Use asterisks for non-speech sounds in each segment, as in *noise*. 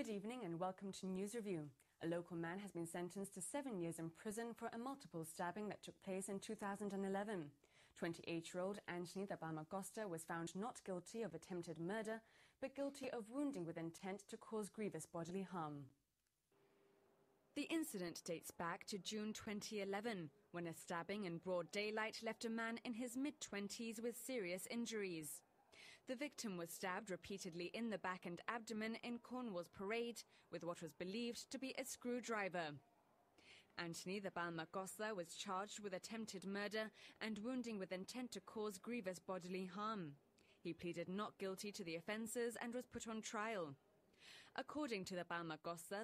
Good evening and welcome to News Review. A local man has been sentenced to seven years in prison for a multiple stabbing that took place in 2011. 28-year-old Anthony Thabama was found not guilty of attempted murder, but guilty of wounding with intent to cause grievous bodily harm. The incident dates back to June 2011, when a stabbing in broad daylight left a man in his mid-20s with serious injuries. The victim was stabbed repeatedly in the back and abdomen in Cornwall's Parade with what was believed to be a screwdriver. Anthony Thabama was charged with attempted murder and wounding with intent to cause grievous bodily harm. He pleaded not guilty to the offences and was put on trial. According to Thabama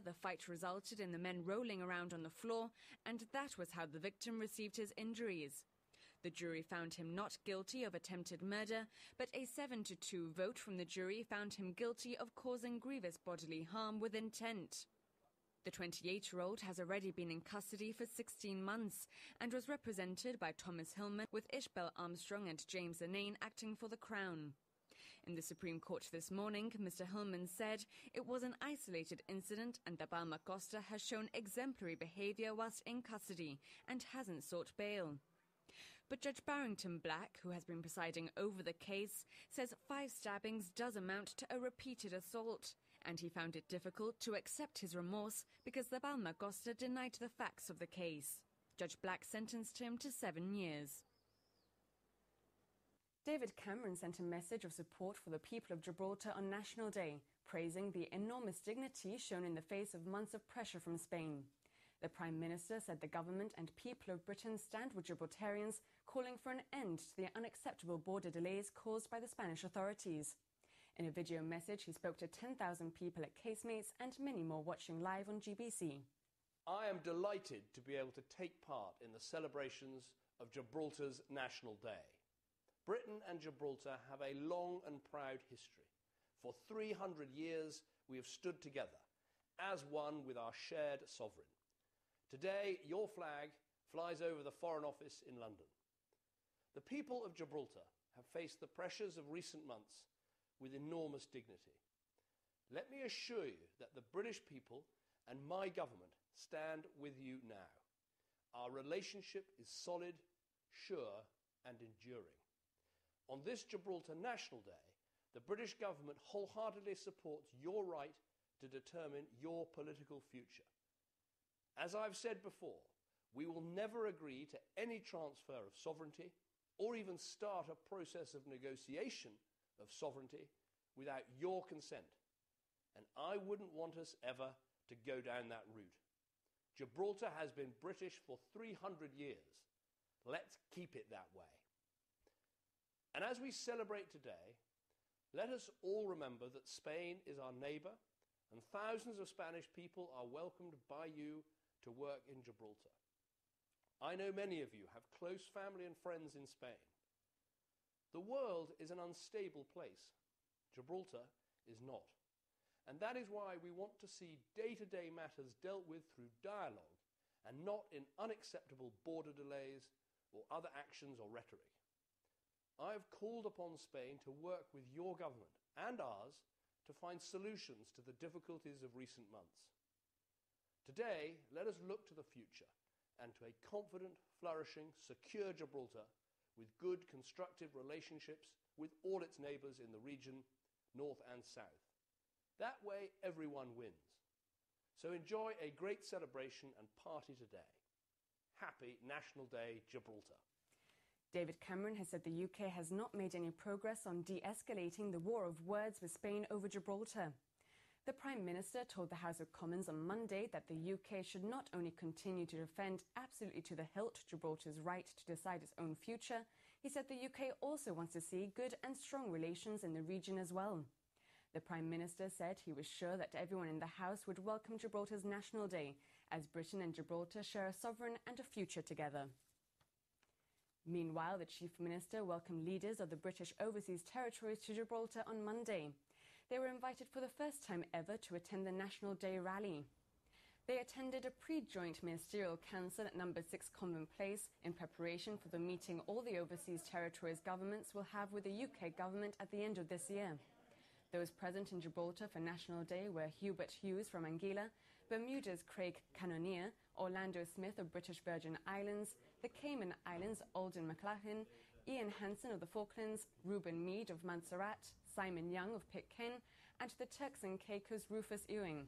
the fight resulted in the men rolling around on the floor, and that was how the victim received his injuries. The jury found him not guilty of attempted murder, but a 7 to 2 vote from the jury found him guilty of causing grievous bodily harm with intent. The 28 year old has already been in custody for 16 months and was represented by Thomas Hillman, with Ishbel Armstrong and James Anane acting for the Crown. In the Supreme Court this morning, Mr. Hillman said it was an isolated incident and Thabama Costa has shown exemplary behaviour whilst in custody and hasn't sought bail. But Judge Barrington Black, who has been presiding over the case, says five stabbings does amount to a repeated assault, and he found it difficult to accept his remorse because Thabama Costa denied the facts of the case. Judge Black sentenced him to seven years. David Cameron sent a message of support for the people of Gibraltar on National Day, praising the enormous dignity shown in the face of months of pressure from Spain. The Prime Minister said the government and people of Britain stand with Gibraltarians, calling for an end to the unacceptable border delays caused by the Spanish authorities. In a video message, he spoke to 10,000 people at Casemates and many more watching live on GBC. I am delighted to be able to take part in the celebrations of Gibraltar's National Day. Britain and Gibraltar have a long and proud history. For 300 years, we have stood together as one with our shared sovereign. Today, your flag flies over the Foreign Office in London. The people of Gibraltar have faced the pressures of recent months with enormous dignity. Let me assure you that the British people and my government stand with you now. Our relationship is solid, sure, and enduring. On this Gibraltar National Day, the British government wholeheartedly supports your right to determine your political future. As I've said before, we will never agree to any transfer of sovereignty or even start a process of negotiation of sovereignty without your consent. And I wouldn't want us ever to go down that route. Gibraltar has been British for 300 years. Let's keep it that way. And as we celebrate today, let us all remember that Spain is our neighbour and thousands of Spanish people are welcomed by you to work in Gibraltar. I know many of you have close family and friends in Spain. The world is an unstable place. Gibraltar is not. And that is why we want to see day to day matters dealt with through dialogue and not in unacceptable border delays or other actions or rhetoric. I have called upon Spain to work with your government and ours to find solutions to the difficulties of recent months. Today, let us look to the future and to a confident, flourishing, secure Gibraltar with good, constructive relationships with all its neighbours in the region, north and south. That way, everyone wins. So enjoy a great celebration and party today. Happy National Day, Gibraltar. David Cameron has said the UK has not made any progress on de escalating the war of words with Spain over Gibraltar. The Prime Minister told the House of Commons on Monday that the UK should not only continue to defend absolutely to the hilt Gibraltar's right to decide its own future, he said the UK also wants to see good and strong relations in the region as well. The Prime Minister said he was sure that everyone in the House would welcome Gibraltar's National Day, as Britain and Gibraltar share a sovereign and a future together. Meanwhile, the Chief Minister welcomed leaders of the British Overseas Territories to Gibraltar on Monday. They were invited for the first time ever to attend the National Day rally. They attended a pre-joint ministerial council at number 6 Convent Place in preparation for the meeting all the overseas territories governments will have with the UK government at the end of this year. Those present in Gibraltar for National Day were Hubert Hughes from Anguilla, Bermuda's Craig Cannonier, Orlando Smith of British Virgin Islands, the Cayman Islands Alden McLaughlin, Ian Hansen of the Falklands, Reuben Mead of Montserrat, Simon Young of Pitcairn, and the Turks and Caicos Rufus Ewing.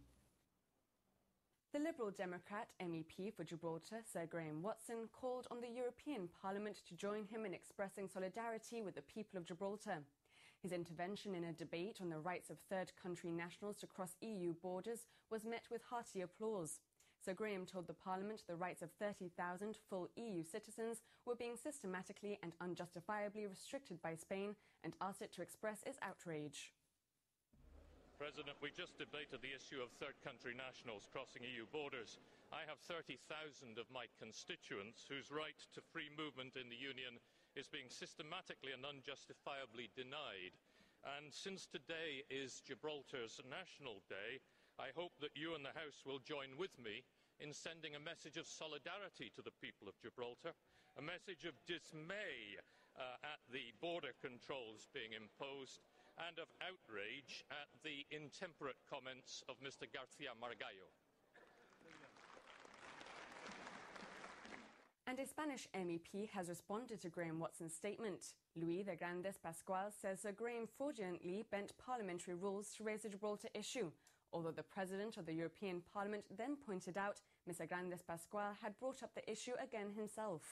The Liberal Democrat MEP for Gibraltar, Sir Graham Watson, called on the European Parliament to join him in expressing solidarity with the people of Gibraltar. His intervention in a debate on the rights of third country nationals to cross EU borders was met with hearty applause. Sir Graham told the Parliament the rights of 30,000 full EU citizens were being systematically and unjustifiably restricted by Spain and asked it to express its outrage. President, we just debated the issue of third country nationals crossing EU borders. I have 30,000 of my constituents whose right to free movement in the Union is being systematically and unjustifiably denied. And since today is Gibraltar's National Day, I hope that you and the House will join with me in sending a message of solidarity to the people of Gibraltar, a message of dismay uh, at the border controls being imposed and of outrage at the intemperate comments of Mr. Garcia Margallo. And a Spanish MEP has responded to Graham Watson's statement. Luis de Grandes Pascual says Sir Graham fraudulently bent parliamentary rules to raise the Gibraltar issue, although the President of the European Parliament then pointed out Mr. Grandes Pascual had brought up the issue again himself.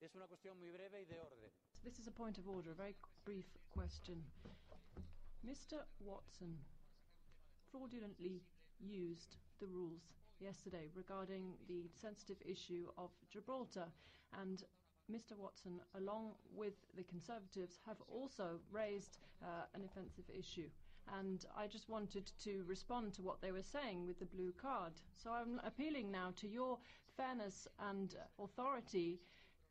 Es una cuestión muy breve y de orden. This is a point of order, a very brief question. Mr. Watson fraudulently used the rules yesterday regarding the sensitive issue of Gibraltar, and Mr. Watson, along with the Conservatives, have also raised uh, an offensive issue. And I just wanted to respond to what they were saying with the blue card. So I'm appealing now to your fairness and authority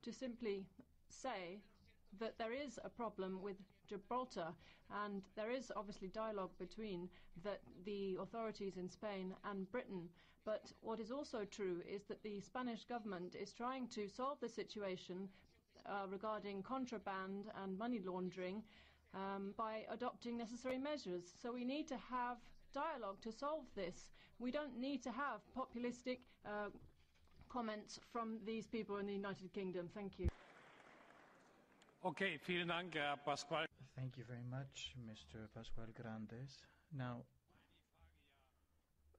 to simply say that there is a problem with Gibraltar, and there is obviously dialogue between the, the authorities in Spain and Britain. But what is also true is that the Spanish government is trying to solve the situation uh, regarding contraband and money laundering um, by adopting necessary measures. So we need to have dialogue to solve this. We don't need to have populistic uh, comments from these people in the United Kingdom. Thank you. Okay, vielen Dank, Herr Pascual. Thank you very much, Mr. Pascual Grandes. Now,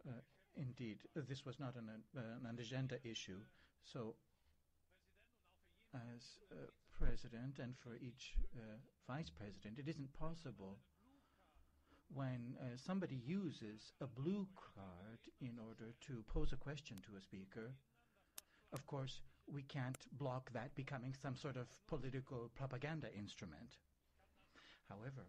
uh, indeed, this was not an, uh, an agenda issue, so as uh, president and for each uh, vice president, it isn't possible when uh, somebody uses a blue card in order to pose a question to a speaker. Of course, we can't block that becoming some sort of political propaganda instrument. However,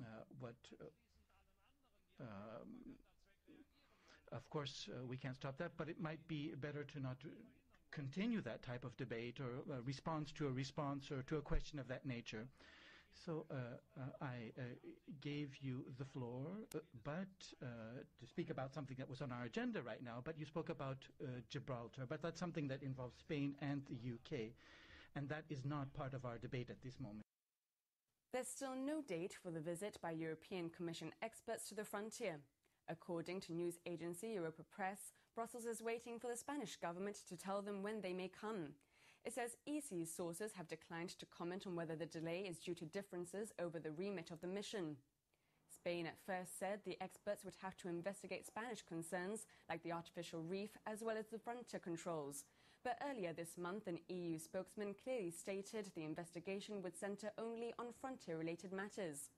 uh, what, uh, um, of course, uh, we can't stop that, but it might be better to not continue that type of debate or a response to a response or to a question of that nature. So uh, uh, I uh, gave you the floor, uh, but uh, to speak about something that was on our agenda right now, but you spoke about uh, Gibraltar, but that's something that involves Spain and the UK, and that is not part of our debate at this moment. There's still no date for the visit by European Commission experts to the frontier. According to news agency Europa Press, Brussels is waiting for the Spanish government to tell them when they may come. It says EC's sources have declined to comment on whether the delay is due to differences over the remit of the mission. Spain at first said the experts would have to investigate Spanish concerns like the artificial reef as well as the frontier controls. But earlier this month, an EU spokesman clearly stated the investigation would centre only on frontier related matters.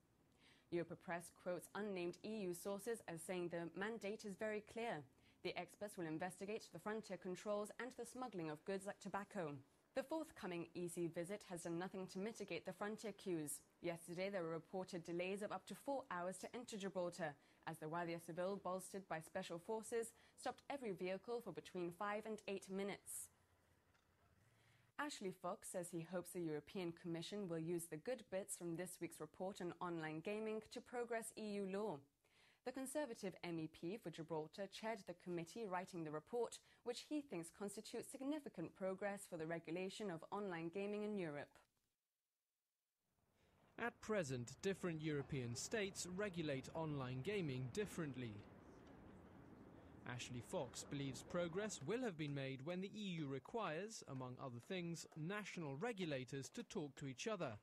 Europa Press quotes unnamed EU sources as saying the mandate is very clear. The experts will investigate the frontier controls and the smuggling of goods like tobacco. The forthcoming EC visit has done nothing to mitigate the frontier queues. Yesterday, there were reported delays of up to four hours to enter Gibraltar, as the Guardia Civil, bolstered by special forces, stopped every vehicle for between five and eight minutes. Ashley Fox says he hopes the European Commission will use the good bits from this week's report on online gaming to progress EU law. The Conservative MEP for Gibraltar chaired the committee writing the report, which he thinks constitutes significant progress for the regulation of online gaming in Europe. At present, different European states regulate online gaming differently. Ashley Fox believes progress will have been made when the EU requires, among other things, national regulators to talk to each other,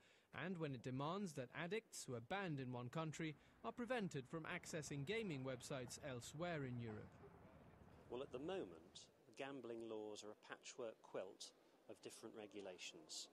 and when it demands that addicts who are banned in one country are prevented from accessing gaming websites elsewhere in Europe. Well, at the moment, gambling laws are a patchwork quilt of different regulations.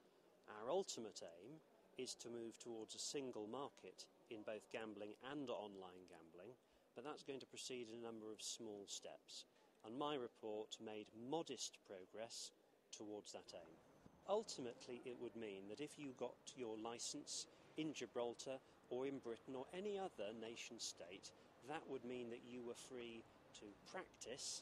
Our ultimate aim is to move towards a single market in both gambling and online gambling but that's going to proceed in a number of small steps. And my report made modest progress towards that aim. Ultimately, it would mean that if you got your license in Gibraltar or in Britain or any other nation state, that would mean that you were free to practice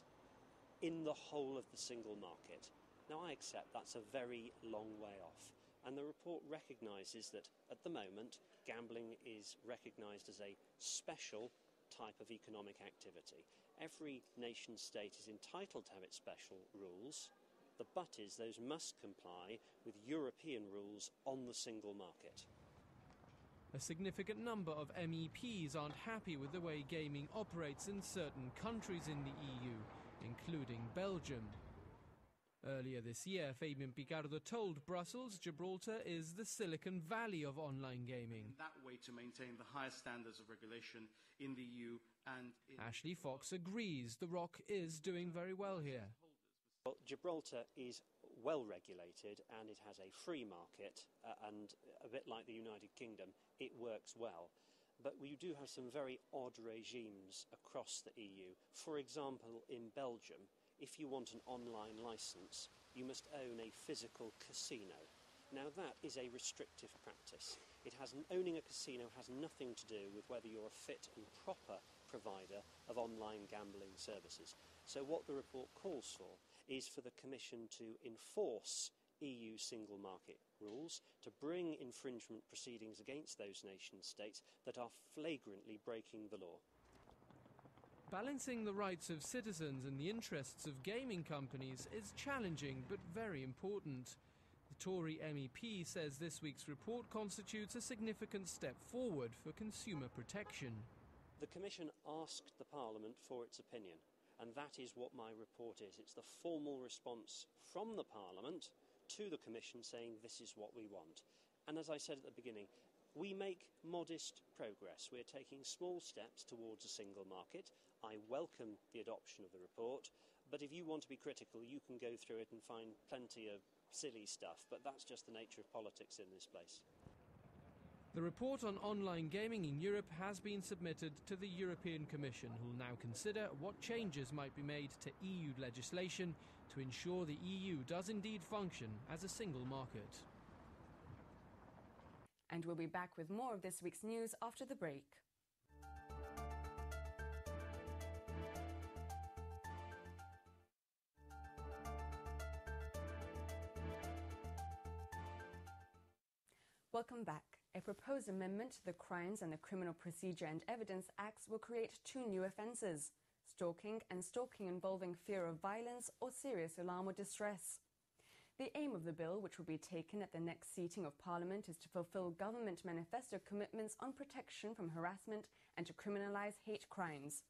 in the whole of the single market. Now, I accept that's a very long way off. And the report recognises that at the moment, gambling is recognised as a special type of economic activity. Every nation state is entitled to have its special rules. The but is those must comply with European rules on the single market. A significant number of MEPs aren't happy with the way gaming operates in certain countries in the EU, including Belgium. Earlier this year, Fabian Picardo told Brussels Gibraltar is the Silicon Valley of online gaming. That way to maintain the highest standards of regulation in the EU and Ashley Fox agrees the Rock is doing very well here. Well, Gibraltar is well regulated and it has a free market uh, and a bit like the United Kingdom, it works well. But we do have some very odd regimes across the EU. For example, in Belgium, if you want an online license, you must own a physical casino. Now that is a restrictive practice. It has owning a casino has nothing to do with whether you're a fit and proper provider of online gambling services. So what the report calls for is for the Commission to enforce EU single market rules, to bring infringement proceedings against those nation states that are flagrantly breaking the law. Balancing the rights of citizens and the interests of gaming companies is challenging but very important. The Tory MEP says this week's report constitutes a significant step forward for consumer protection. The Commission asked the Parliament for its opinion, and that is what my report is. It's the formal response from the Parliament to the Commission saying this is what we want. And as I said at the beginning, we make modest progress. We're taking small steps towards a single market. I welcome the adoption of the report, but if you want to be critical, you can go through it and find plenty of silly stuff, but that's just the nature of politics in this place. The report on online gaming in Europe has been submitted to the European Commission, who will now consider what changes might be made to EU legislation to ensure the EU does indeed function as a single market. And we'll be back with more of this week's news after the break. Welcome back. A proposed amendment to the Crimes and the Criminal Procedure and Evidence Acts will create two new offences stalking and stalking involving fear of violence or serious alarm or distress. The aim of the bill, which will be taken at the next seating of Parliament, is to fulfil Government manifesto commitments on protection from harassment and to criminalise hate crimes.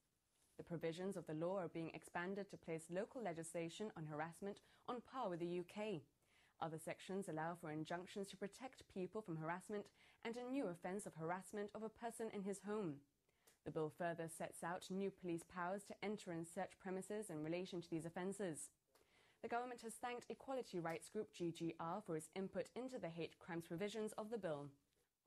The provisions of the law are being expanded to place local legislation on harassment on par with the UK. Other sections allow for injunctions to protect people from harassment and a new offence of harassment of a person in his home. The bill further sets out new police powers to enter and search premises in relation to these offences. The government has thanked equality rights group GGR for its input into the hate crimes provisions of the bill.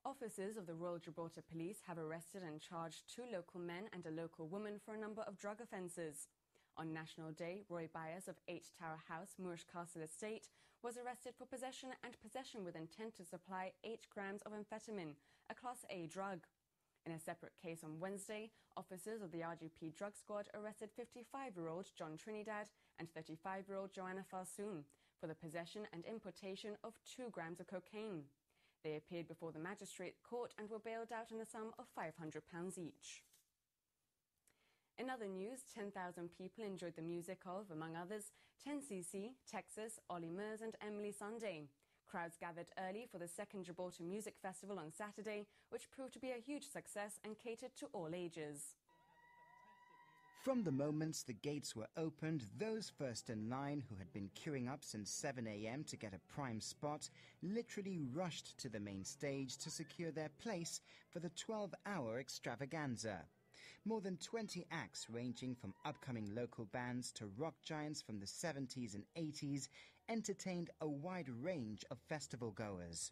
Officers of the Royal Gibraltar Police have arrested and charged two local men and a local woman for a number of drug offences. On National Day, Roy Byers of 8 Tower House, Moorish Castle Estate, was arrested for possession and possession with intent to supply 8 grams of amphetamine, a Class A drug. In a separate case on Wednesday, officers of the RGP drug squad arrested 55 year old John Trinidad and 35 year old Joanna Falsoon for the possession and importation of 2 grams of cocaine. They appeared before the magistrate court and were bailed out in the sum of £500 each. In other news, 10,000 people enjoyed the music of, among others, 10cc, Texas, Olly Murs, and Emily Sandé. Crowds gathered early for the second Gibraltar Music Festival on Saturday, which proved to be a huge success and catered to all ages. From the moments the gates were opened, those first in line who had been queuing up since 7 a.m. to get a prime spot literally rushed to the main stage to secure their place for the 12 hour extravaganza. More than 20 acts ranging from upcoming local bands to rock giants from the 70s and 80s entertained a wide range of festival goers.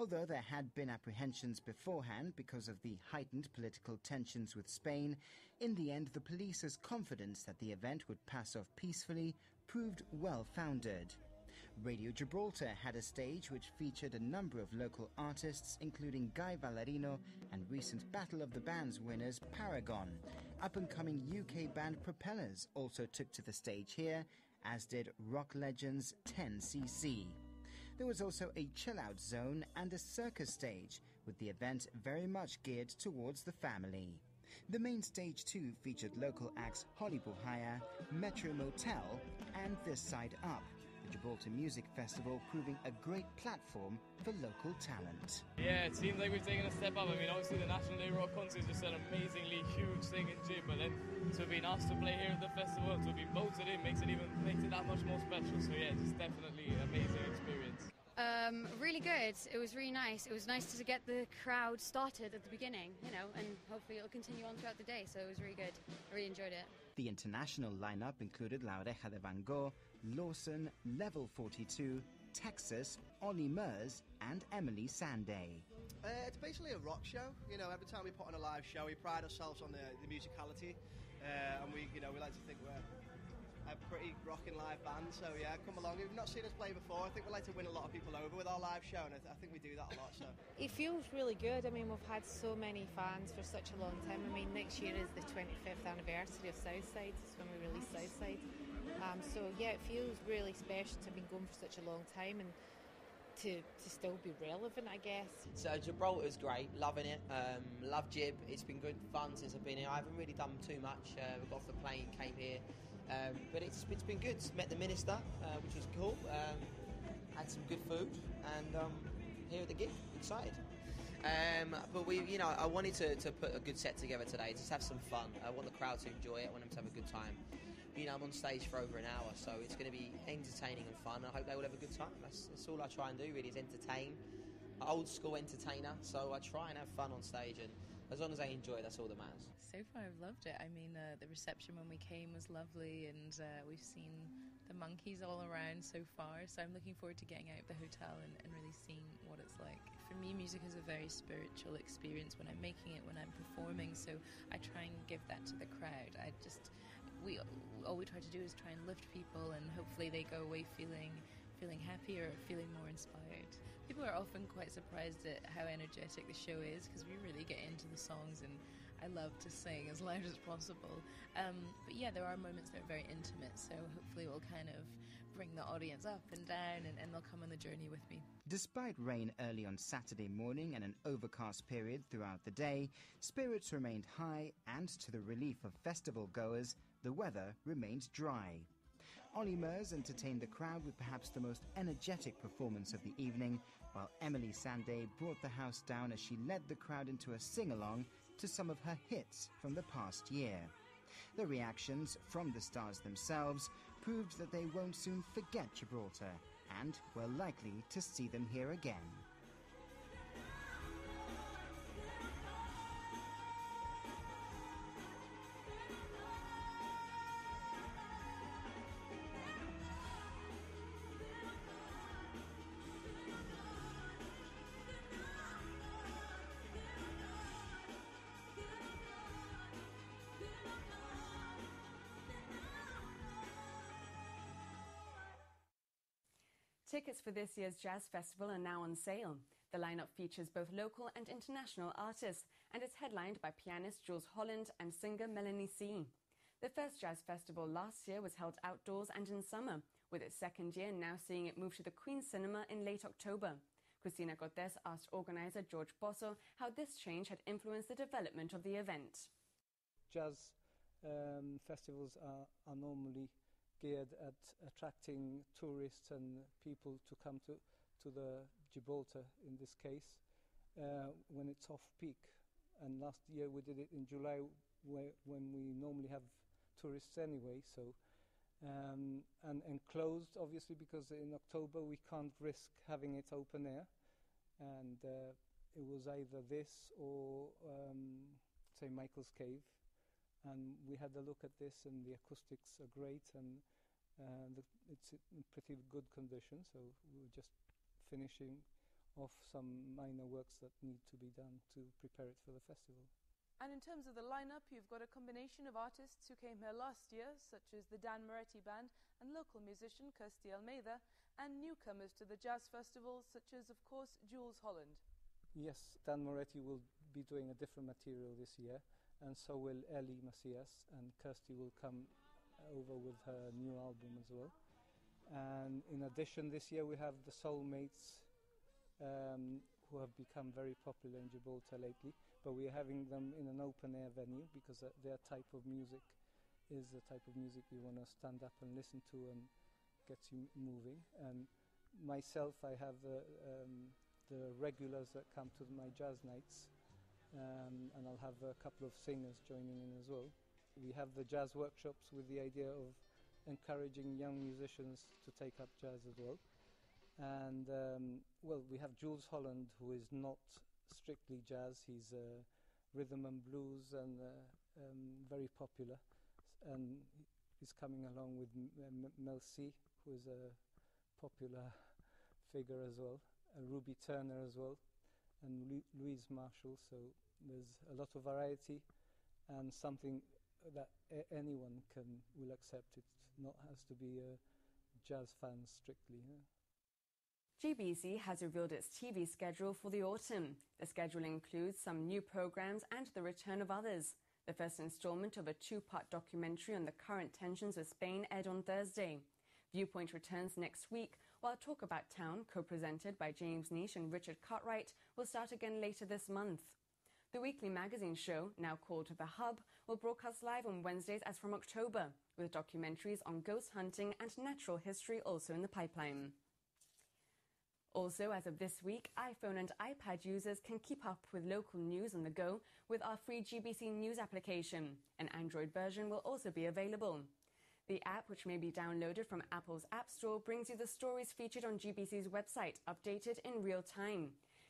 Although there had been apprehensions beforehand because of the heightened political tensions with Spain, in the end the police's confidence that the event would pass off peacefully proved well founded. Radio Gibraltar had a stage which featured a number of local artists, including Guy Valarino and recent Battle of the Bands winners Paragon. Up and coming UK band Propellers also took to the stage here, as did rock legends 10cc. There was also a chill out zone and a circus stage, with the event very much geared towards the family. The main stage too featured local acts Holly Buhaya, Metro Motel, and This Side Up. The Gibraltar Music Festival proving a great platform for local talent. Yeah, it seems like we've taken a step up. I mean, obviously the National Day Rock Concert is just an amazingly huge thing in Gib, but then to have been asked to play here at the festival, to have been voted in, makes it even makes it that much more special. So yeah, just definitely an amazing experience. Um, really good. It was really nice. It was nice to get the crowd started at the beginning, you know, and hopefully it'll continue on throughout the day. So it was really good. I really enjoyed it. The international lineup included La Oreja de Van Gogh, Lawson, Level 42, Texas, Olly Murs, and Emily Sandé. Uh, it's basically a rock show. You know, every time we put on a live show, we pride ourselves on the, the musicality, uh, and we, you know, we like to think we're a pretty rocking live band. So yeah, come along. If you've not seen us play before, I think we like to win a lot of people over with our live show, and I, th- I think we do that a lot. So *laughs* it feels really good. I mean, we've had so many fans for such a long time. I mean, next year is the 25th anniversary of Southside. It's when we released Southside. Um, so yeah, it feels really special to have been going for such a long time and. To, to still be relevant, I guess. So Gibraltar's great, loving it. Um, love Gib. It's been good fun since I've been here. I haven't really done too much. Uh, we got off the plane, came here, um, but it's, it's been good. Met the minister, uh, which was cool. Um, had some good food, and um, here at the gig, excited. Um, but we, you know, I wanted to, to put a good set together today, just have some fun. I want the crowd to enjoy it. I want them to have a good time. You know, I'm on stage for over an hour, so it's going to be entertaining and fun. I hope they will have a good time. That's, that's all I try and do, really, is entertain. Old school entertainer, so I try and have fun on stage, and as long as I enjoy it, that's all that matters. So far, I've loved it. I mean, uh, the reception when we came was lovely, and uh, we've seen the monkeys all around so far. So I'm looking forward to getting out of the hotel and, and really seeing what it's like. For me, music is a very spiritual experience when I'm making it, when I'm performing. So I try and give that to the crowd. I just we all we try to do is try and lift people, and hopefully they go away feeling feeling happier, feeling more inspired. People are often quite surprised at how energetic the show is because we really get into the songs and I love to sing as *laughs* loud as possible. Um, but yeah, there are moments that are very intimate, so hopefully we'll kind of bring the audience up and down and, and they'll come on the journey with me. Despite rain early on Saturday morning and an overcast period throughout the day, spirits remained high and to the relief of festival goers, the weather remained dry. Olly Murs entertained the crowd with perhaps the most energetic performance of the evening, while Emily Sandé brought the house down as she led the crowd into a sing along to some of her hits from the past year. The reactions from the stars themselves proved that they won't soon forget Gibraltar, and we're likely to see them here again. Tickets for this year's Jazz Festival are now on sale. The lineup features both local and international artists and is headlined by pianist Jools Holland and singer Melanie C. The first Jazz Festival last year was held outdoors and in summer, with its second year now seeing it move to the Queen's Cinema in late October. Cristina Cortés asked organizer George Bosso how this change had influenced the development of the event. Jazz um, festivals are, are normally geared at attracting tourists and people to come to, to the Gibraltar in this case uh, when it's off peak. And last year we did it in July where, when we normally have tourists anyway. So um, and, closed obviously because in October we can't risk having it open air. And uh, it was either this or um, St. Michael's Cave. And we had a look at this, and the acoustics are great, and uh, the, it's in pretty good condition. So we we're just finishing off some minor works that need to be done to prepare it for the festival. And in terms of the lineup, you've got a combination of artists who came here last year, such as the Dan Moretti Band and local musician Kirsty Almeida, and newcomers to the jazz festival, such as, of course, Jools Holland. Yes, Dan Moretti will be doing a different material this year, and so will Ellie Macias, and Kirsty will come over with her new album as well. And in addition, this year we have the Soulmates, um, who have become very popular in Gibraltar lately, but we're having them in an open air venue because uh, their type of music is the type of music you want to stand up and listen to and gets you moving. And myself, I have uh, um, the regulars that come to my jazz nights, um, and I'll have a couple of singers joining in as well. We have the jazz workshops with the idea of encouraging young musicians to take up jazz as well. And um, well, we have Jools Holland, who is not strictly jazz. He's uh, rhythm and blues and uh, um, very popular. And he's coming along with M- Mel C, who is a popular *laughs* figure as well, and Ruby Turner as well, and Louise Marshall. So there's a lot of variety and something that anyone can will accept. It not has to be a jazz fan strictly. Yeah. GBC has revealed its TV schedule for the autumn. The schedule includes some new programs and the return of others. The first installment of a two part documentary on the current tensions with Spain aired on Thursday. Viewpoint returns next week, while Talk About Town, co presented by James Nish and Richard Cartwright, will start again later this month. The weekly magazine show, now called The Hub, will broadcast live on Wednesdays as from October, with documentaries on ghost hunting and natural history also in the pipeline. Also, as of this week, iPhone and iPad users can keep up with local news on the go with our free GBC News application. An Android version will also be available. The app, which may be downloaded from Apple's App Store, brings you the stories featured on GBC's website, updated in real time.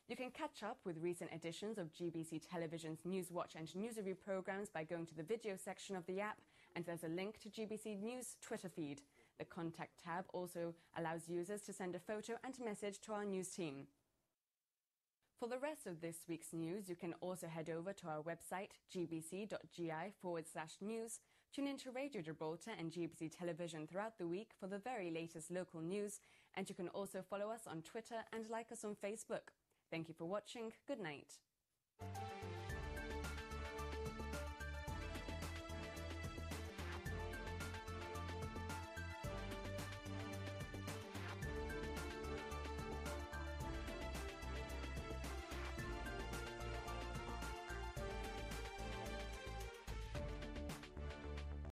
You can catch up with recent editions of GBC Television's Newswatch and News Review programs by going to the video section of the app, and there's a link to GBC News Twitter feed. The Contact tab also allows users to send a photo and message to our news team. For the rest of this week's news, you can also head over to our website, gbc.gi forward slash news, tune into Radio Gibraltar and GBC Television throughout the week for the very latest local news, and you can also follow us on Twitter and like us on Facebook. Thank you for watching. Good night.